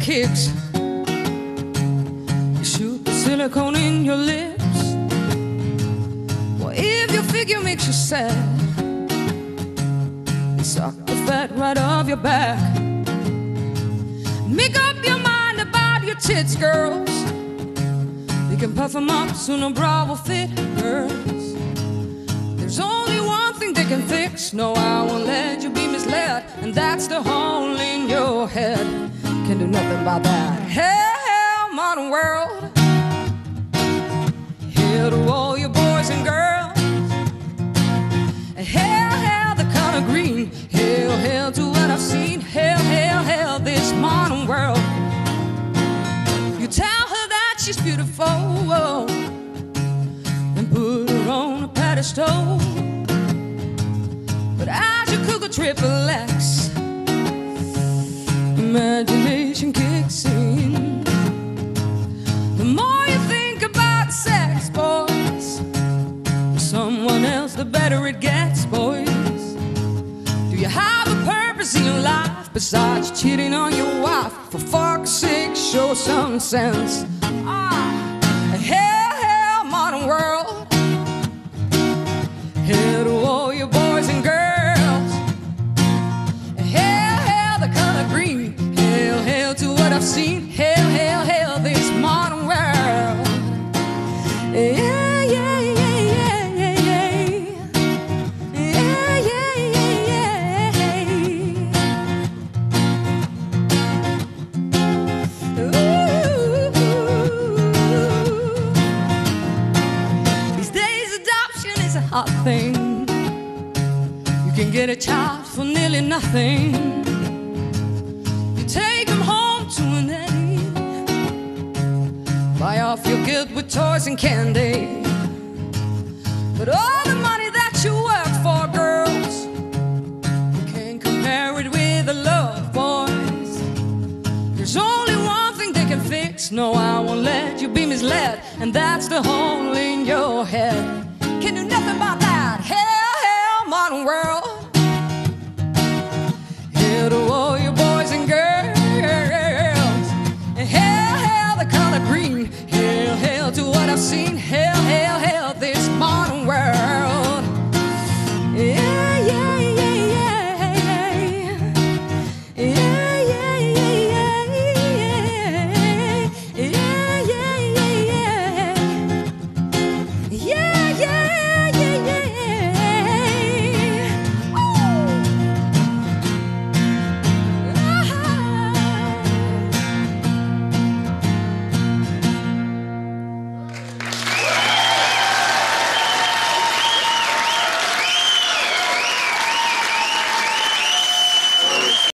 kicks. You shoot the silicone in your lips. Well, if your figure makes you sad, you suck the fat right off your back. Make up your mind about your tits, girls. You can puff them up, soon a bra will fit, girls. There's only one thing they can fix. No, I won't let you be misled. And that's the hole in your head. Can do nothing about that. Hell, modern world. Here to all you boys and girls. Hell, hell, the color green. Hell, hell to what I've seen. Hell, hell, hell, this modern world. You tell her that she's beautiful oh, and put her on a pedestal. But as you cook a triple X, imagination it gets, boys. Do you have a purpose in your life besides cheating on your wife? For fuck's sake, show some sense. Ah, hell, hell, modern world. Hell to all you boys and girls. Hell, hell, the color green. Hell, hell to what I've seen. Hell, hell, hell, this modern world. Yeah, hot thing. You can get a child for nearly nothing. You take them home to an nanny. Buy off your guilt with toys and candy. But all the money that you work for, girls, you can't compare it with the love, boys. There's only one thing they can fix. No, I won't let you be misled. And that's the hole in your head. seen hell.